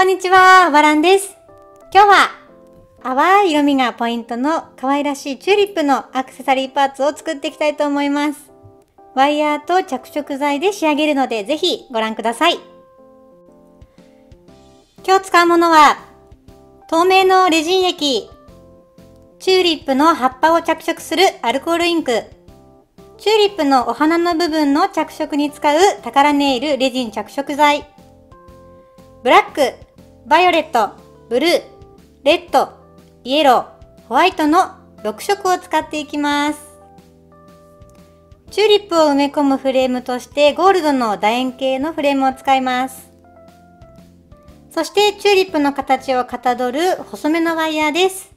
こんにちは、バランです。今日は淡い色味がポイントの可愛らしいチューリップのアクセサリーパーツを作っていきたいと思います。ワイヤーと着色剤で仕上げるのでぜひご覧ください。今日使うものは透明のレジン液、チューリップの葉っぱを着色するアルコールインク、チューリップのお花の部分の着色に使う宝ネイルレジン着色剤、ブラック、バイオレット、ブルー、レッド、イエロー、ホワイトの6色を使っていきます。チューリップを埋め込むフレームとしてゴールドの楕円形のフレームを使います。そしてチューリップの形をかたどる細めのワイヤーです。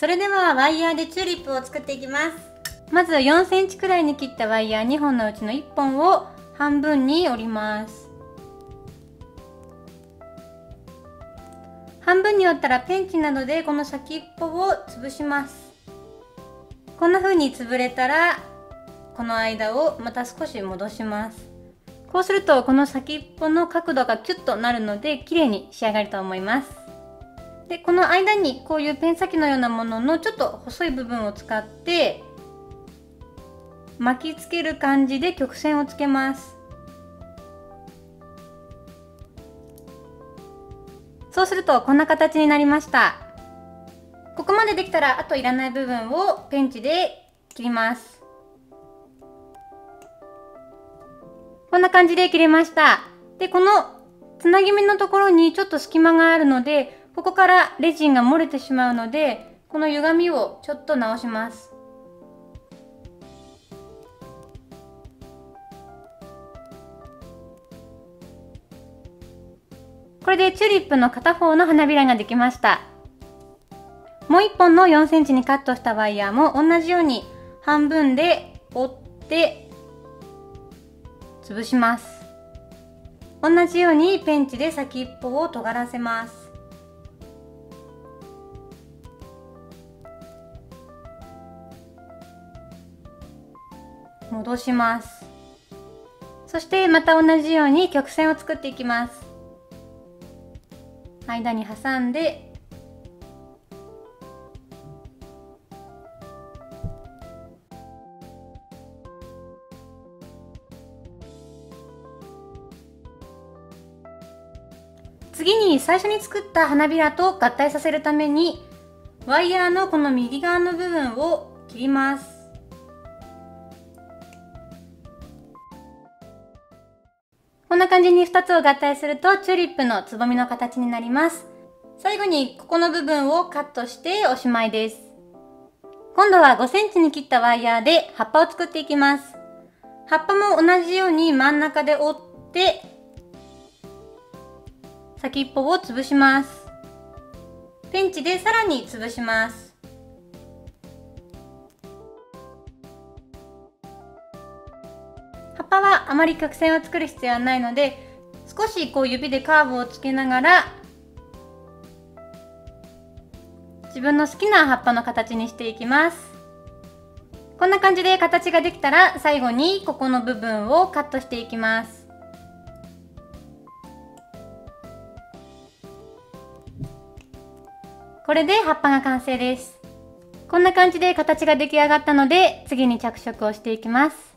それではワイヤーでチューリップを作っていきます。まず4センチくらいに切ったワイヤー2本のうちの1本を半分に折ります。半分に折ったらペンチなどでこの先っぽを潰します。こんな風に潰れたらこの間をまた少し戻します。こうするとこの先っぽの角度がキュッとなるので綺麗に仕上がると思います。でこの間にこういうペン先のようなもののちょっと細い部分を使って巻きつける感じで曲線をつけます。そうするとこんな形になりました。ここまでできたらあといらない部分をペンチで切ります。こんな感じで切れました。でこのつなぎ目のところにちょっと隙間があるのでここからレジンが漏れてしまうのでこの歪みをちょっと直します。これでチューリップの片方の花びらができました。もう一本の4センチにカットしたワイヤーも同じように半分で折って潰します。同じようにペンチで先っぽを尖らせます。戻します。そしてまた同じように曲線を作っていきます。間に挟んで次に最初に作った花びらと合体させるためにワイヤーのこの右側の部分を切ります。んな感じに2つを合体するとチューリップのつぼみの形になります。最後にここの部分をカットしておしまいです。今度は5センチに切ったワイヤーで葉っぱを作っていきます。葉っぱも同じように真ん中で折って先っぽを潰します。ペンチでさらに潰します。まり曲線を作る必要はないので少しこう指でカーブをつけながら自分の好きな葉っぱの形にしていきます。こんな感じで形ができたら最後にここの部分をカットしていきます。これで葉っぱが完成です。こんな感じで形が出来上がったので次に着色をしていきます。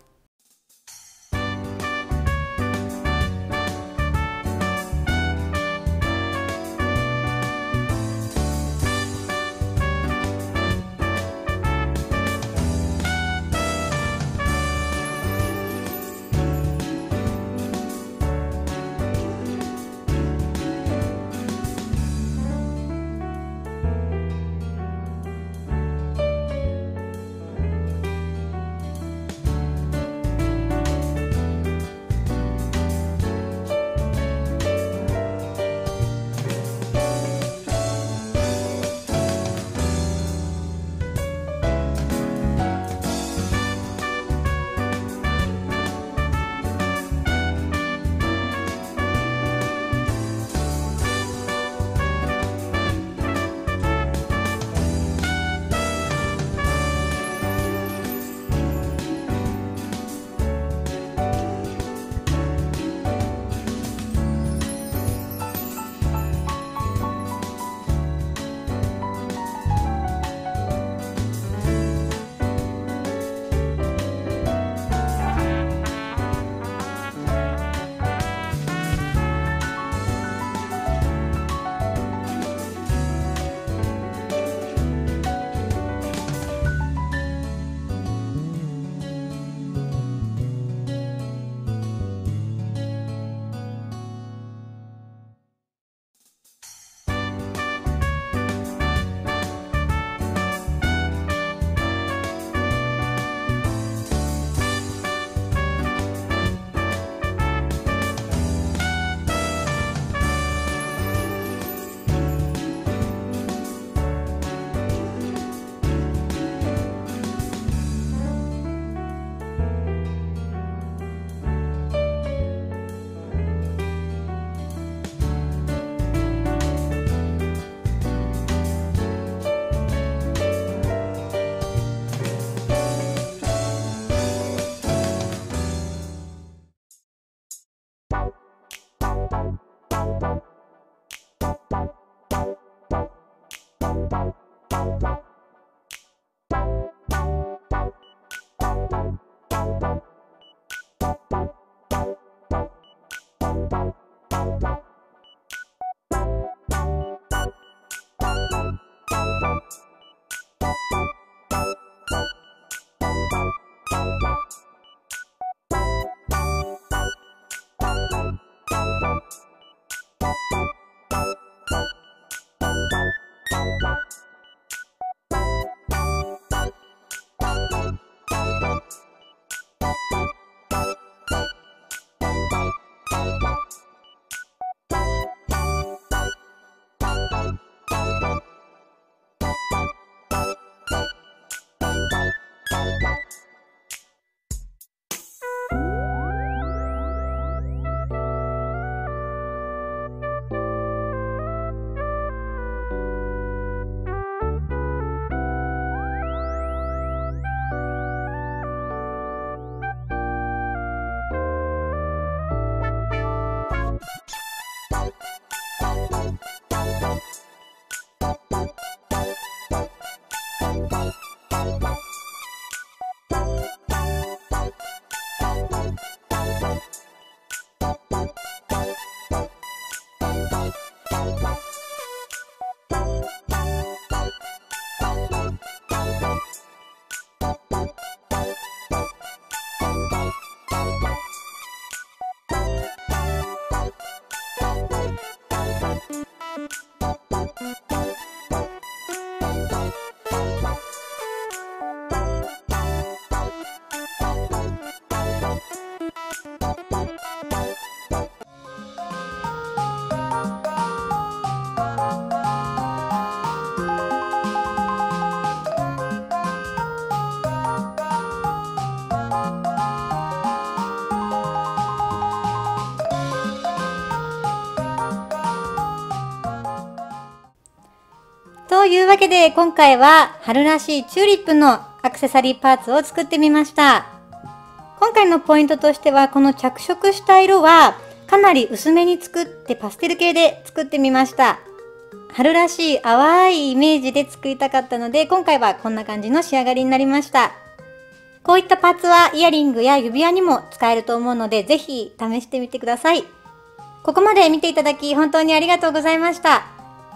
Bye. Bye. というわけで今回は春らしいチューリップのアクセサリーパーツを作ってみました。今回のポイントとしてはこの着色した色はかなり薄めに作ってパステル系で作ってみました。春らしい淡いイメージで作りたかったので今回はこんな感じの仕上がりになりました。こういったパーツはイヤリングや指輪にも使えると思うのでぜひ試してみてください。ここまで見ていただき本当にありがとうございました。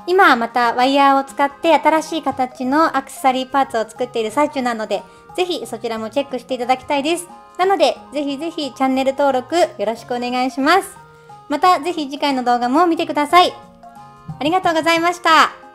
今またワイヤーを使って新しい形のアクセサリーパーツを作っている最中なので、ぜひそちらもチェックしていただきたいです。なので、ぜひぜひチャンネル登録よろしくお願いします。またぜひ次回の動画も見てください。ありがとうございました。